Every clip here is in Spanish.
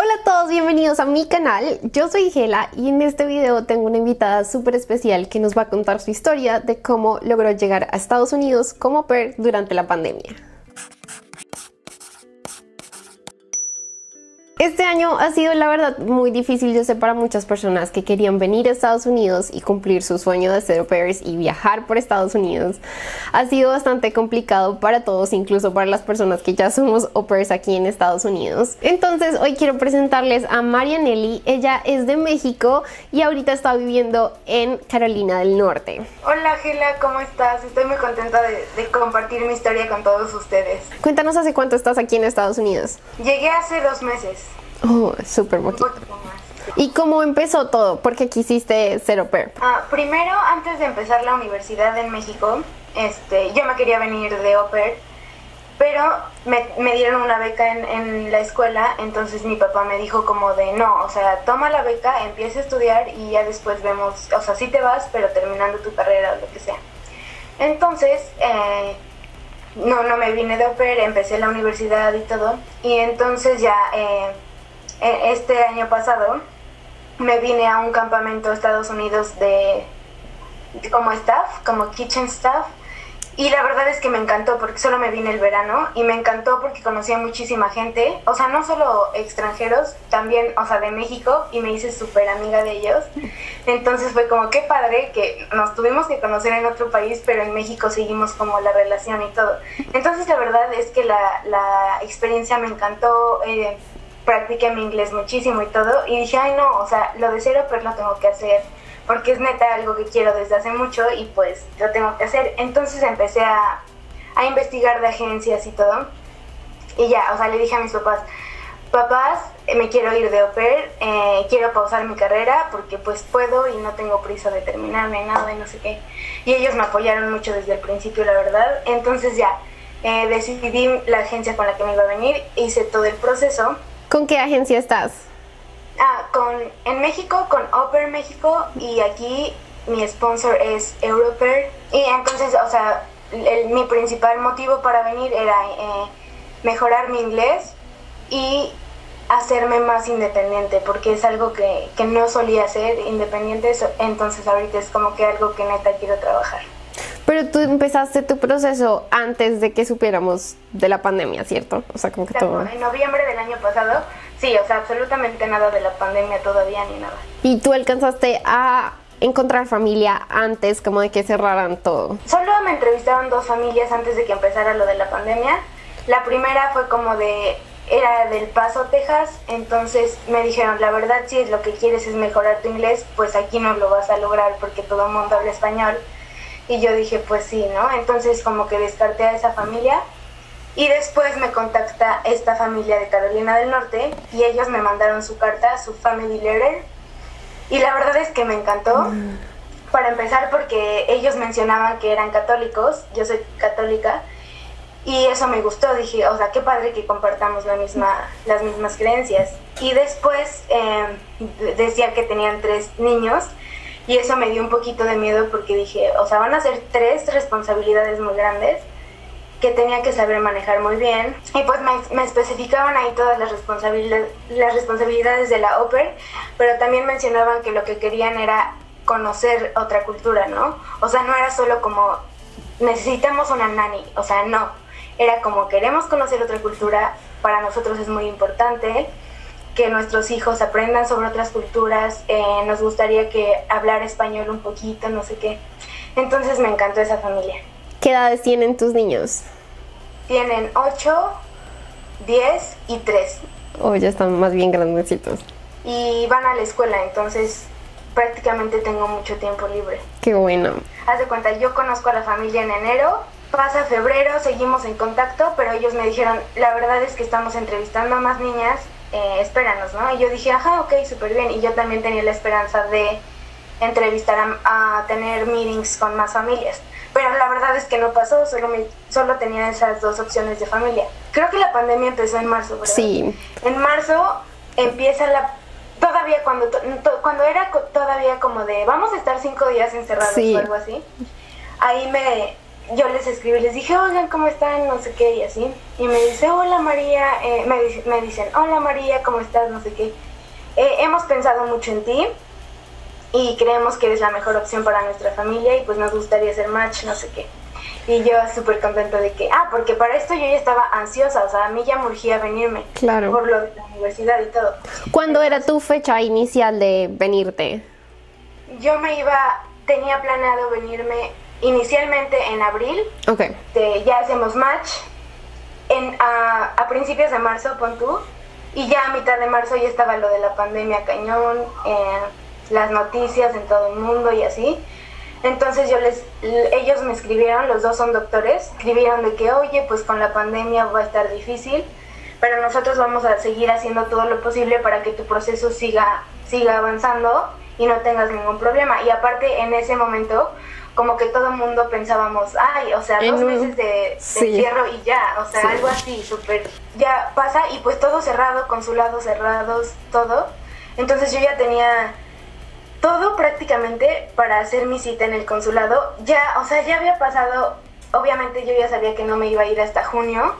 Hola a todos, bienvenidos a mi canal. Yo soy Gela y en este video tengo una invitada súper especial que nos va a contar su historia de cómo logró llegar a Estados Unidos como per durante la pandemia. Este año ha sido la verdad muy difícil, yo sé, para muchas personas que querían venir a Estados Unidos y cumplir su sueño de ser au pairs y viajar por Estados Unidos. Ha sido bastante complicado para todos, incluso para las personas que ya somos au pairs aquí en Estados Unidos. Entonces hoy quiero presentarles a Marianelli, ella es de México y ahorita está viviendo en Carolina del Norte. Hola Gela, ¿cómo estás? Estoy muy contenta de, de compartir mi historia con todos ustedes. Cuéntanos hace cuánto estás aquí en Estados Unidos. Llegué hace dos meses. Oh, súper poquito. ¿Y cómo empezó todo? ¿Por qué quisiste ser au? Ah, primero, antes de empezar la universidad en México, este, yo me quería venir de au pero me, dieron una beca en, la escuela, entonces mi papá me dijo como de, no, o sea, toma la beca, empieza a estudiar y ya después vemos, o sea, sí te vas, pero terminando tu carrera o lo que sea. Entonces, eh, no, no me vine de au empecé la universidad y todo, y entonces ya... Eh, este año pasado me vine a un campamento a Estados Unidos de, como staff, como kitchen staff. Y la verdad es que me encantó porque solo me vine el verano y me encantó porque conocí a muchísima gente, o sea, no solo extranjeros, también, o sea, de México y me hice súper amiga de ellos. Entonces fue como qué padre que nos tuvimos que conocer en otro país, pero en México seguimos como la relación y todo. Entonces la verdad es que la, la experiencia me encantó. Eh, practiqué mi inglés muchísimo y todo, y dije, ay no, o sea, lo de cero pero lo tengo que hacer, porque es neta algo que quiero desde hace mucho y pues lo tengo que hacer. Entonces empecé a, a investigar de agencias y todo, y ya, o sea, le dije a mis papás, papás, me quiero ir de au pair, eh, quiero pausar mi carrera porque pues puedo y no tengo prisa de terminar ni nada y no sé qué. Y ellos me apoyaron mucho desde el principio, la verdad. Entonces ya, eh, decidí la agencia con la que me iba a venir, hice todo el proceso ¿Con qué agencia estás? Ah, con, en México, con Oper México y aquí mi sponsor es Europer. Y entonces, o sea, el, mi principal motivo para venir era eh, mejorar mi inglés y hacerme más independiente, porque es algo que, que no solía hacer independiente, entonces ahorita es como que algo que neta quiero trabajar. Pero tú empezaste tu proceso antes de que supiéramos de la pandemia, ¿cierto? O sea, como que todo... En noviembre del año pasado, sí, o sea, absolutamente nada de la pandemia todavía ni nada. ¿Y tú alcanzaste a encontrar familia antes como de que cerraran todo? Solo me entrevistaron dos familias antes de que empezara lo de la pandemia. La primera fue como de era del Paso, Texas, entonces me dijeron, la verdad si lo que quieres es mejorar tu inglés, pues aquí no lo vas a lograr porque todo el mundo habla español y yo dije, pues sí, ¿no? Entonces como que descarté a esa familia y después me contacta esta familia de Carolina del Norte y ellos me mandaron su carta, su family letter. Y la verdad es que me encantó. Mm. Para empezar porque ellos mencionaban que eran católicos, yo soy católica, y eso me gustó, dije, o sea, qué padre que compartamos la misma, las mismas creencias. Y después eh, decía que tenían tres niños y eso me dio un poquito de miedo porque dije, o sea, van a ser tres responsabilidades muy grandes que tenía que saber manejar muy bien. Y pues me, especificaban ahí todas las, responsabilidades, las responsabilidades de la OPER, pero también mencionaban que lo que querían era conocer otra cultura, ¿no? O sea, no era solo como necesitamos una nani, o sea, no. Era como queremos conocer otra cultura, para nosotros es muy importante que nuestros hijos aprendan sobre otras culturas, eh, nos gustaría que hablar español un poquito, no sé qué. Entonces me encantó esa familia. ¿Qué edades tienen tus niños? Tienen 8, 10 y 3. Oh, ya están más bien grandecitos. Y van a la escuela, entonces prácticamente tengo mucho tiempo libre. Qué bueno. Haz de cuenta, yo conozco a la familia en enero, pasa febrero, seguimos en contacto, pero ellos me dijeron, la verdad es que estamos entrevistando a más niñas eh, espéranos, ¿no? Y yo dije, ajá, ok, súper bien. Y yo también tenía la esperanza de entrevistar a, tener meetings con más familias. Pero la verdad es que no pasó, solo, me, solo tenía esas dos opciones de familia. Creo que la pandemia empezó en marzo, ¿verdad? Sí. En marzo empieza la... Todavía cuando, cuando era todavía como de, vamos a estar cinco días encerrados o algo así, ahí me, yo les escribí, les dije, oigan, ¿cómo están? No sé qué, y así. Y me dice, hola María, eh, me, me, dicen, hola María, ¿cómo estás? No sé qué. Eh, hemos pensado mucho en ti y creemos que eres la mejor opción para nuestra familia y pues nos gustaría hacer match, no sé qué. Y yo súper contenta de que, ah, porque para esto yo ya estaba ansiosa, o sea, a mí ya me urgía venirme. Claro. Por lo de la universidad y todo. ¿Cuándo era tu fecha inicial de venirte? Yo me iba, tenía planeado venirme inicialmente en abril. Ok. ya hacemos match. En, a, a, principios de marzo, pon tú. Y ya a mitad de marzo ya estaba lo de la pandemia cañón, eh, las noticias en todo el mundo y así. Entonces yo les, ellos me escribieron, los dos son doctores, escribieron de que, oye, pues con la pandemia va a estar difícil, pero nosotros vamos a seguir haciendo todo lo posible para que tu proceso siga, siga avanzando y no tengas ningún problema. Y aparte, en ese momento, como que todo el mundo pensábamos, ay, o sea, dos meses de, encierro y ya, o sea, algo así, súper, ya pasa y pues todo cerrado, consulados cerrados, todo. Entonces yo ya tenía todo prácticamente para hacer mi cita en el consulado. Ya, o sea, ya había pasado, obviamente yo ya sabía que no me iba a ir hasta junio.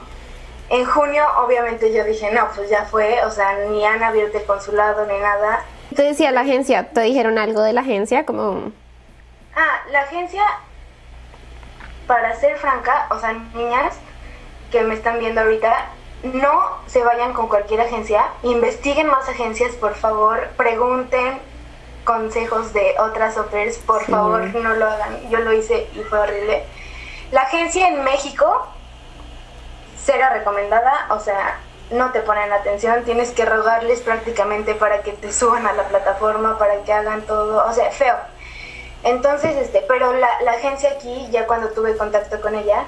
En junio, obviamente yo dije, no, pues ya fue, o sea, ni han abierto el consulado ni nada. Te decía la agencia, ¿te dijeron algo de la agencia? Como... Ah, la agencia, para ser franca, o sea, niñas que me están viendo ahorita, no se vayan con cualquier agencia, investiguen más agencias, por favor, pregunten, consejos de otras operas, por favor no lo hagan. Yo lo hice y fue horrible. La agencia en México, será recomendada, o sea, no te ponen atención, tienes que rogarles prácticamente para que te suban a la plataforma, para que hagan todo, o sea, feo. Entonces, este, pero la, la agencia aquí, ya cuando tuve contacto con ella,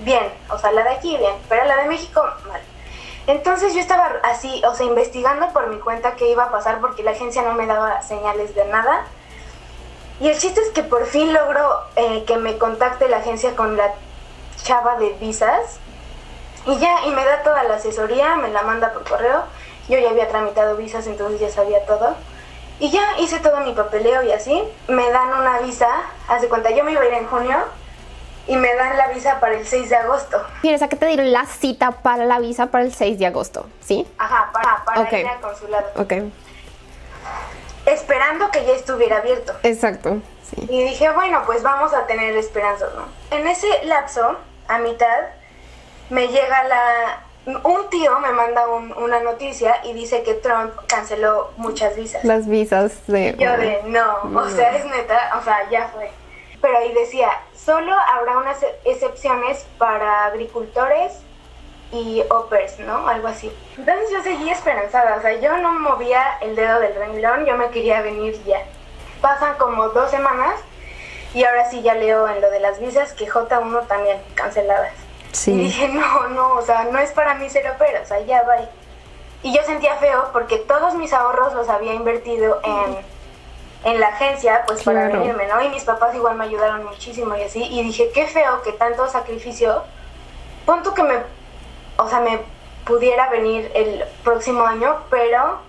bien, o sea, la de aquí bien, pero la de México, mal. Entonces yo estaba así, o sea, investigando por mi cuenta qué iba a pasar porque la agencia no me daba señales de nada. Y el chiste es que por fin logro eh, que me contacte la agencia con la chava de visas. Y ya, y me da toda la asesoría, me la manda por correo. Yo ya había tramitado visas, entonces ya sabía todo. Y ya hice todo mi papeleo y así. Me dan una visa, hace cuenta, yo me iba a ir en junio y me dan la visa para el 6 de agosto. ¿Quieres a que te dieron la cita para la visa para el 6 de agosto? ¿Sí? Ajá, para, para ir al consulado. Ok. Esperando que ya estuviera abierto. Exacto. Sí. Y dije, bueno, pues vamos a tener esperanzas, ¿no? En ese lapso, a mitad, me llega la... Un tío me manda una noticia y dice que Trump canceló muchas visas. Las visas de... Yo de, no, o sea, es neta, o sea, ya fue. Pero ahí decía, Solo habrá unas excepciones para agricultores y opers, ¿no? Algo así. Entonces yo seguí esperanzada, o sea, yo no movía el dedo del renglón, yo me quería venir ya. Pasan como dos semanas y ahora sí ya leo en lo de las visas que J1 también canceladas. Sí. Y dije, no, no, o sea, no es para mí ser opera, o sea, ya va. Y yo sentía feo porque todos mis ahorros los había invertido en en la agencia, pues para venirme, ¿no? Y mis papás igual me ayudaron muchísimo y así. Y dije, qué feo que tanto sacrificio, punto que me, o sea, me pudiera venir el próximo año, pero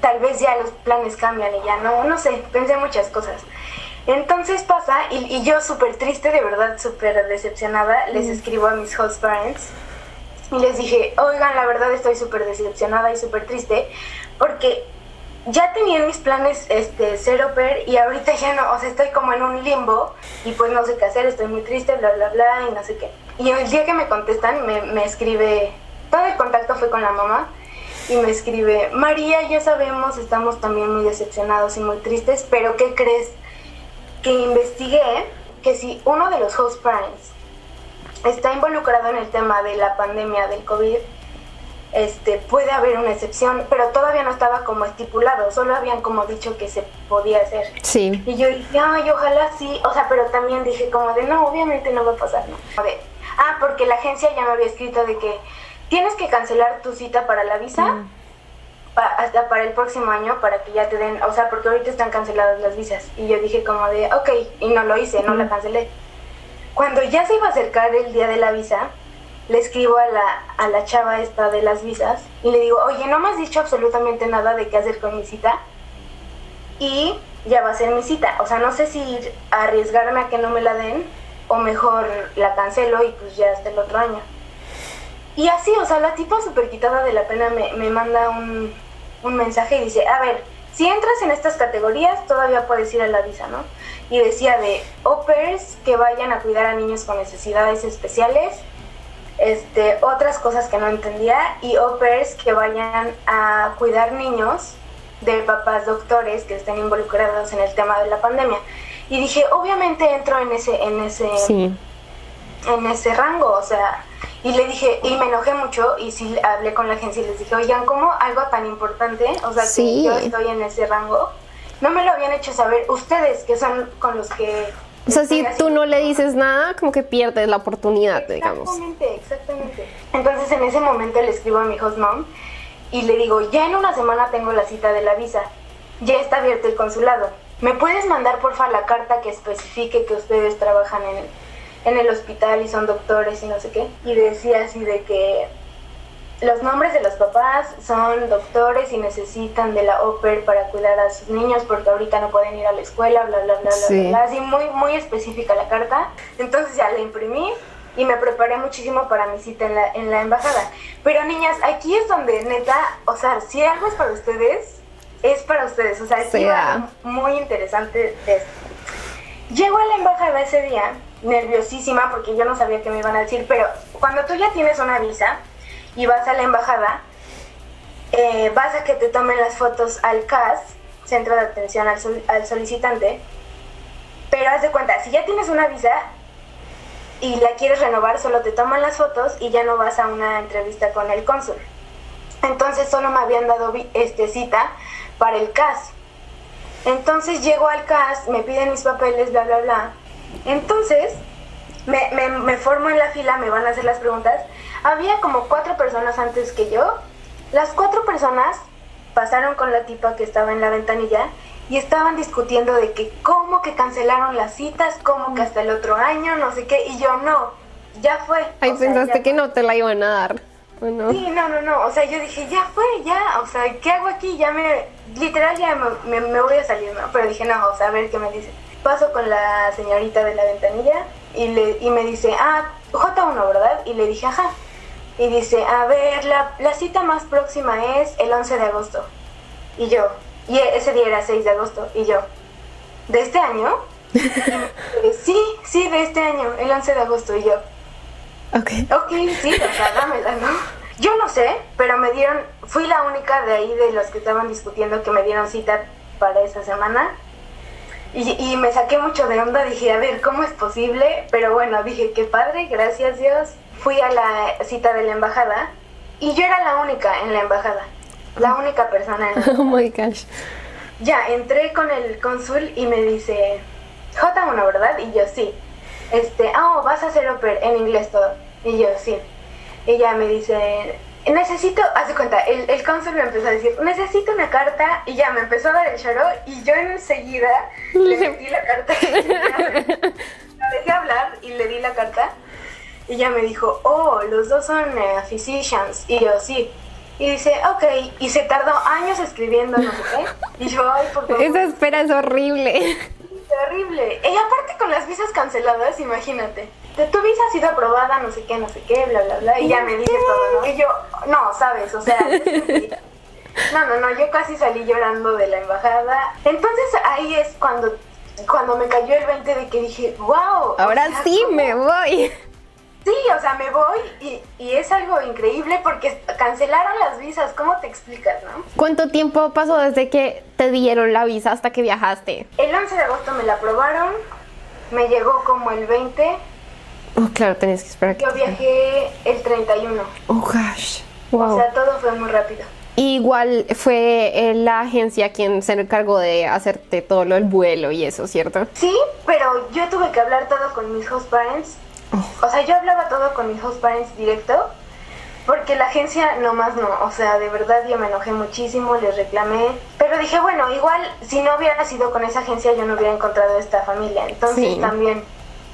tal vez ya los planes cambian y ya no, no sé, pensé muchas cosas. Entonces pasa, y, yo súper triste, de verdad, súper decepcionada, les escribo a mis host parents y les dije, oigan, la verdad estoy súper decepcionada y súper triste, porque ya tenía mis planes este, ser au y ahorita ya no, o sea, estoy como en un limbo y pues no sé qué hacer, estoy muy triste, bla, bla, bla, y no sé qué. Y el día que me contestan, me, me escribe, todo el contacto fue con la mamá, y me escribe, María, ya sabemos, estamos también muy decepcionados y muy tristes, pero ¿qué crees? Que investigué que si uno de los host parents está involucrado en el tema de la pandemia del COVID, este, puede haber una excepción, pero todavía no estaba como estipulado, solo habían como dicho que se podía hacer. Sí. Y yo dije, ay, ojalá sí, o sea, pero también dije como de, no, obviamente no va a pasar, ¿no? A ver, ah, porque la agencia ya me había escrito de que tienes que cancelar tu cita para la visa mm. Hasta para el próximo año para que ya te den, o sea, porque ahorita están canceladas las visas. Y yo dije como de, ok, y no lo hice, no la cancelé. Cuando ya se iba a acercar el día de la visa, le escribo a la, a la chava esta de las visas y le digo, oye, no me has dicho absolutamente nada de qué hacer con mi cita y ya va a ser mi cita. O sea, no sé si arriesgarme a que no me la den o mejor la cancelo y pues ya hasta el otro año. Y así, o sea, la tipa súper quitada de la pena me, me manda un, un mensaje y dice, a ver, si entras en estas categorías todavía puedes ir a la visa, ¿no? Y decía de opers que vayan a cuidar a niños con necesidades especiales, este, otras cosas que no entendía, y opers que vayan a cuidar niños de papás doctores que estén involucrados en el tema de la pandemia. Y dije, obviamente entro en ese, en ese, en ese rango, o sea, y le dije, y me enojé mucho, y sí hablé con la agencia y les dije, oigan, ¿cómo algo tan importante? O sea, que yo estoy en ese rango. No me lo habían hecho saber ustedes, que son con los que... O sea, si tú no le dices nada, como que pierdes la oportunidad, digamos. Exactamente, exactamente. Entonces en ese momento le escribo a mi host mom y le digo, ya en una semana tengo la cita de la visa, ya está abierto el consulado. ¿Me puedes mandar porfa la carta que especifique que ustedes trabajan en, en el hospital y son doctores y no sé qué. Y decía así de que los nombres de los papás son doctores y necesitan de la OPER para cuidar a sus niños porque ahorita no pueden ir a la escuela, bla, bla, bla, bla, bla, Así muy, muy específica la carta. Entonces ya la imprimí y me preparé muchísimo para mi cita en la, en la embajada. Pero niñas, aquí es donde neta, o sea, si algo es para ustedes, es para ustedes. O sea, es muy interesante de esto. Llego a la embajada ese día nerviosísima porque yo no sabía qué me iban a decir, pero cuando tú ya tienes una visa y vas a la embajada, eh, vas a que te tomen las fotos al CAS, Centro de Atención al, Solicitante, pero haz de cuenta, si ya tienes una visa y la quieres renovar, solo te toman las fotos y ya no vas a una entrevista con el cónsul. Entonces solo me habían dado este, cita para el CAS. Entonces llego al CAS, me piden mis papeles, bla, bla, bla entonces, me, me, formo en la fila, me van a hacer las preguntas. Había como cuatro personas antes que yo. Las cuatro personas pasaron con la tipa que estaba en la ventanilla y estaban discutiendo de que cómo que cancelaron las citas, cómo que hasta el otro año, no sé qué, y yo no, ya fue. Ay, pensaste que no te la iban a dar. Bueno. Sí, no, no, no, o sea, yo dije, ya fue, ya, o sea, ¿qué hago aquí? Ya me, literal, ya me, me, voy a salir, ¿no? Pero dije, no, o sea, a ver qué me dice paso con la señorita de la ventanilla y, le, y me dice, ah, J1, ¿verdad? Y le dije, ajá. Y dice, a ver, la, la cita más próxima es el 11 de agosto. Y yo, y ese día era 6 de agosto. Y yo, ¿de este año? sí, sí, de este año, el 11 de agosto. Y yo, ok. Ok, sí, o sea, dámela, ¿no? Yo no sé, pero me dieron, fui la única de ahí de los que estaban discutiendo que me dieron cita para esa semana. Y, me saqué mucho de onda, dije, a ver, ¿cómo es posible? Pero bueno, dije, qué padre, gracias Dios. Fui a la cita de la embajada y yo era la única en la embajada, la única persona en la Oh my gosh. Ya, entré con el cónsul y me dice, J1, ¿verdad? Y yo, sí. Este, ah, oh, vas a hacer oper en inglés todo. Y yo, sí. Ella me dice, necesito, hace cuenta, el, el cónsul me empezó a decir, necesito una carta, y ya me empezó a dar el choro, y yo enseguida le metí la carta, la dejé hablar y le di la carta, y ya me dijo, oh, los dos son eh, physicians, y yo, sí. Y dice, ok, y se tardó años escribiendo, no sé qué, y yo, ay, por favor. Esa espera es horrible. Terrible. Y aparte las visas canceladas, imagínate tu visa ha sido aprobada, no sé qué, no sé qué, bla, bla, bla, y ya me dice todo, ¿no? Y yo, no, sabes, o sea, no, no, no, yo casi salí llorando de la embajada. Entonces ahí es cuando, cuando me cayó el 20 de que dije, wow. Ahora sí me voy. Sí, o sea, me voy y, y, es algo increíble porque cancelaron las visas. ¿Cómo te explicas, no? ¿Cuánto tiempo pasó desde que te dieron la visa hasta que viajaste? El 11 de agosto me la aprobaron, me llegó como el 20 Oh, claro, tenías que esperar. Yo viajé el 31. Oh, gosh. Wow. O sea, todo fue muy rápido. Igual fue eh, la agencia quien se encargó de hacerte todo lo del vuelo y eso, ¿cierto? Sí, pero yo tuve que hablar todo con mis host parents. Oh. O sea, yo hablaba todo con mis host parents directo, porque la agencia nomás no. O sea, de verdad yo me enojé muchísimo, les reclamé. Pero dije, bueno, igual si no hubiera sido con esa agencia, yo no hubiera encontrado esta familia. Entonces también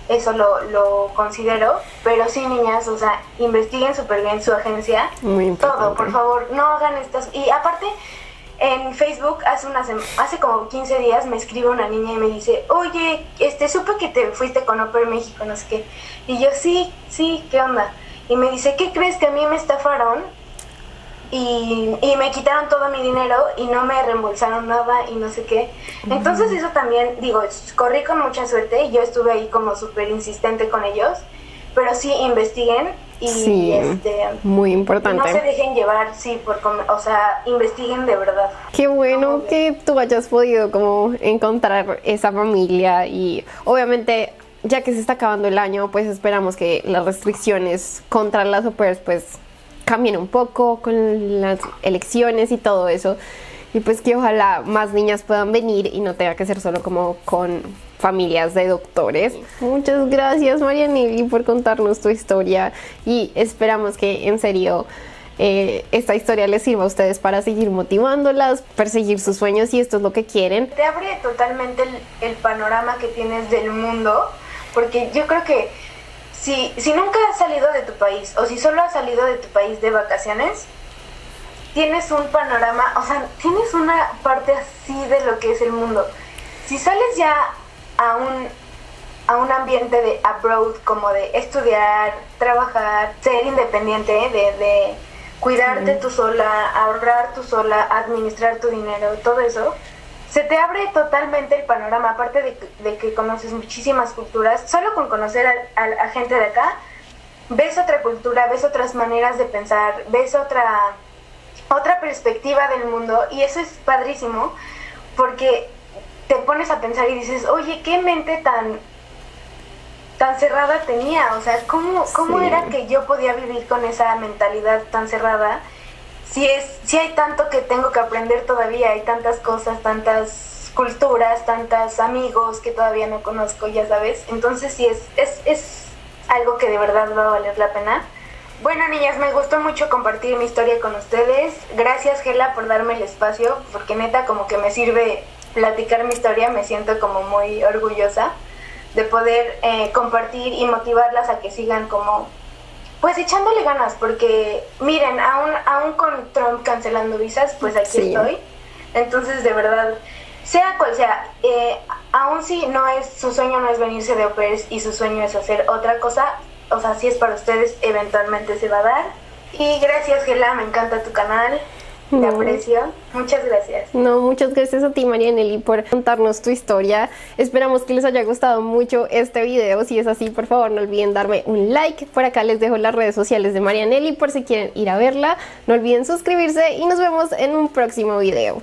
eso lo, lo considero, pero sí, niñas, o sea, investiguen súper bien su agencia. Muy Todo, por favor, no hagan estas. Y aparte, en Facebook hace, una hace como 15 días me escribe una niña y me dice, oye, este, supe que te fuiste con Oper México, no sé qué. Y yo, sí, sí, ¿qué onda? Y me dice, ¿qué crees que a mí me estafaron? Y, y, me quitaron todo mi dinero y no me reembolsaron nada y no sé qué. Entonces eso también, digo, corrí con mucha suerte y yo estuve ahí como súper insistente con ellos, pero sí investiguen y sí, este, muy importante. No se dejen llevar, sí, por, o sea, investiguen de verdad. Qué bueno que tú hayas podido como encontrar esa familia y obviamente ya que se está acabando el año, pues esperamos que las restricciones contra las OPERS pues cambien un poco con las elecciones y todo eso. Y pues que ojalá más niñas puedan venir y no tenga que ser solo como con familias de doctores. Muchas gracias Marianelli por contarnos tu historia y esperamos que en serio eh, esta historia les sirva a ustedes para seguir motivándolas, perseguir sus sueños y esto es lo que quieren. Te abre totalmente el, panorama que tienes del mundo, porque yo creo que si, si nunca has salido de tu país o si solo has salido de tu país de vacaciones, tienes un panorama, o sea, tienes una parte así de lo que es el mundo. Si sales ya a un, a un ambiente de abroad, como de estudiar, trabajar, ser independiente, de, de cuidarte tú sola, ahorrar tú sola, administrar tu dinero, todo eso, se te abre totalmente el panorama, aparte de, que conoces muchísimas culturas, solo con conocer a, gente de acá, ves otra cultura, ves otras maneras de pensar, ves otra, otra perspectiva del mundo y eso es padrísimo porque te pones a pensar y dices, oye, qué mente tan tan cerrada tenía, o sea, ¿cómo, cómo era que yo podía vivir con esa mentalidad tan cerrada? Si, es, si hay tanto que tengo que aprender todavía, hay tantas cosas, tantas culturas, tantos amigos que todavía no conozco, ya sabes. Entonces sí, es, es, es algo que de verdad va a valer la pena. Bueno, niñas, me gustó mucho compartir mi historia con ustedes. Gracias, Gela, por darme el espacio, porque neta como que me sirve platicar mi historia, me siento como muy orgullosa de poder eh, compartir y motivarlas a que sigan como, pues echándole ganas, porque miren, aún, aún con Trump cancelando visas, pues aquí estoy. Entonces, de verdad, sea cual sea, eh, aún si no es, su sueño no es venirse de OPERS y su sueño es hacer otra cosa, o sea, si es para ustedes, eventualmente se va a dar. Y gracias, Gela, me encanta tu canal. Te aprecio. Muchas gracias. No, muchas gracias a ti, Marianelli, por contarnos tu historia. Esperamos que les haya gustado mucho este video. Si es así, por favor, no olviden darme un like. Por acá les dejo las redes sociales de Marianelli por si quieren ir a verla. No olviden suscribirse y nos vemos en un próximo video.